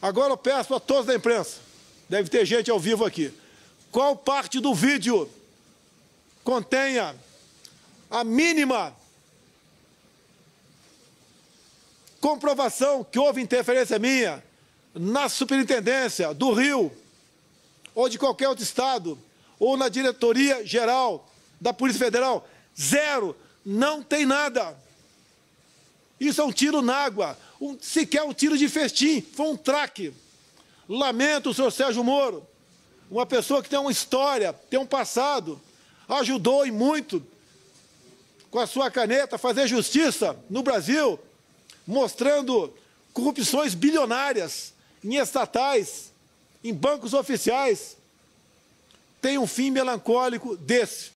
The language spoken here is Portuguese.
Agora eu peço a todos da imprensa, deve ter gente ao vivo aqui, qual parte do vídeo contenha a mínima comprovação que houve interferência minha na superintendência do Rio ou de qualquer outro estado ou na diretoria geral da Polícia Federal. Zero. Não tem nada. Isso é um tiro na água. Um, sequer um tiro de festim. Foi um traque. Lamento o senhor Sérgio Moro, uma pessoa que tem uma história, tem um passado, ajudou e muito com a sua caneta a fazer justiça no Brasil, mostrando corrupções bilionárias em estatais, em bancos oficiais, tem um fim melancólico desse.